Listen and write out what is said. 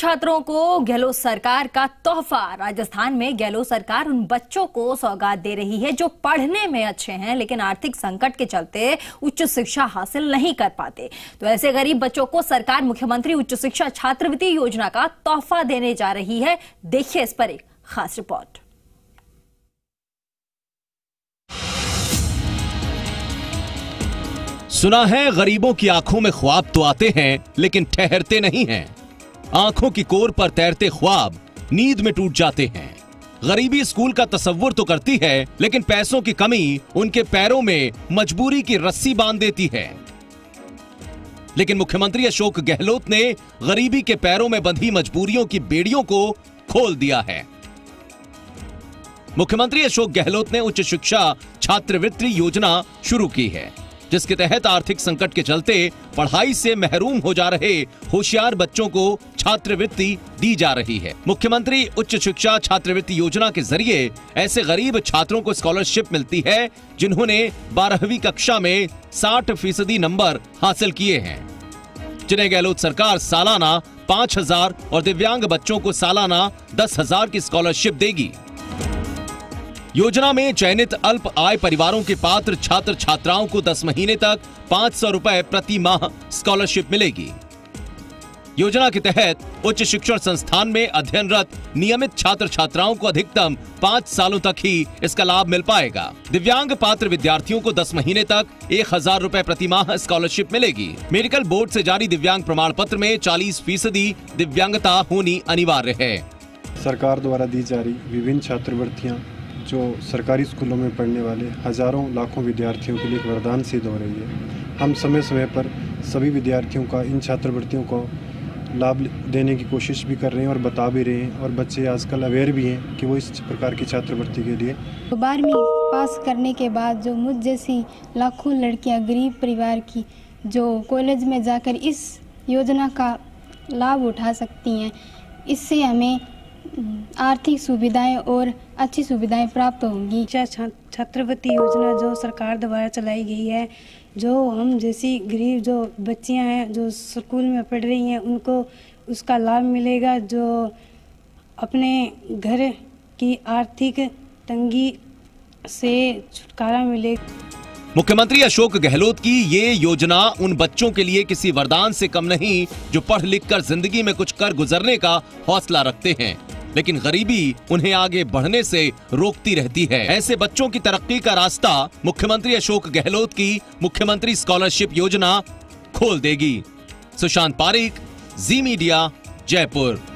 छात्रों को गहलोत सरकार का तोहफा। राजस्थान में गहलोत सरकार उन बच्चों को सौगात दे रही है जो पढ़ने में अच्छे हैं, लेकिन आर्थिक संकट के चलते उच्च शिक्षा हासिल नहीं कर पाते। तो ऐसे गरीब बच्चों को सरकार मुख्यमंत्री उच्च शिक्षा छात्रवृत्ति योजना का तोहफा देने जा रही है। देखिए इस पर एक खास रिपोर्ट। सुना है, गरीबों की आँखों में ख्वाब तो आते हैं, लेकिन ठहरते नहीं हैं। आँखों की कोर पर तैरते ख्वाब नींद में टूट जाते हैं। गरीबी स्कूल का तस्वुर तो करती है, लेकिन पैसों की कमी उनके पैरों में मजबूरी की रस्सी बाँध देती है। लेकिन मुख्यमंत्री अशोक गहलोत ने गरीबी के पैरों में बंधी मजबूरियों की बेड़ियों को खोल दिया है। मुख्यमंत्री अशोक गहलोत ने उच्च शिक्षा छात्रवृत्ति योजना शुरू की है। जिसके तहत आर्थिक संकट के चलते पढ़ाई से महरूम हो जा रहे होशियार बच्चों को छात्रवृत्ति दी जा रही है। मुख्यमंत्री उच्च शिक्षा छात्रवृत्ति योजना के ज़रिए ऐसे गरीब छात्रों को स्कॉलरशिप मिलती है, जिन्होंने बारहवीं कक्षा में 60 फ़ीसदी नंबर हासिल किए हैं। जिन्हें गहलोत सरकार सालाना पाँच हज़ार और दिव्यांग बच्चों को सालाना दस हज़ार की स्कॉलरशिप देगी। योजना में चयनित अल्प आय परिवारों के पात्र छात्र छात्राओं को 10 महीने तक पाँच सौ रूपए प्रति माह स्कॉलरशिप मिलेगी। योजना के तहत उच्च शिक्षण संस्थान में अध्ययनरत नियमित छात्र छात्राओं को अधिकतम पाँच सालों तक ही इसका लाभ मिल पाएगा। दिव्यांग पात्र विद्यार्थियों को 10 महीने तक एक हज़ार रूपए प्रति माह स्कॉलरशिप मिलेगी। मेडिकल बोर्ड से जारी दिव्यांग प्रमाण पत्र में 40 फ़ीसदी दिव्यांगता होनी अनिवार्य है। सरकार द्वारा दी जा रही विभिन्न छात्रवृत्तियाँ जो सरकारी स्कूलों में पढ़ने वाले हज़ारों लाखों विद्यार्थियों के लिए एक वरदान सिद्ध हो रही है। हम समय समय पर सभी विद्यार्थियों का, इन छात्रवृत्तियों को लाभ देने की कोशिश भी कर रहे हैं और बता भी रहे हैं और बच्चे आजकल अवेयर भी हैं कि वो इस प्रकार की छात्रवृत्ति के लिए तो बारहवीं पास करने के बाद जो मुझ जैसी लाखों लड़कियाँ, गरीब परिवार की जो कॉलेज में जाकर इस योजना का लाभ उठा सकती हैं, इससे हमें आर्थिक सुविधाएँ और अच्छी सुविधाएँ प्राप्त होंगी। छात्रवृत्ति योजना जो सरकार द्वारा चलाई गई है जो हम जैसी गरीब जो बच्चियाँ हैं जो स्कूल में पढ़ रही हैं उनको उसका लाभ मिलेगा जो अपने घर की आर्थिक तंगी से छुटकारा मिलेगा मुख्यमंत्री अशोक गहलोत की ये योजना उन बच्चों के लिए किसी वरदान से कम नहीं जो पढ़ लिख कर ज़िंदगी में कुछ कर गुजरने का हौसला रखते हैं। लेकिन गरीबी उन्हें आगे बढ़ने से रोकती रहती है। ऐसे बच्चों की तरक्की का रास्ता मुख्यमंत्री अशोक गहलोत की मुख्यमंत्री स्कॉलरशिप योजना खोल देगी। सुशांत पारिक, जी मीडिया, जयपुर।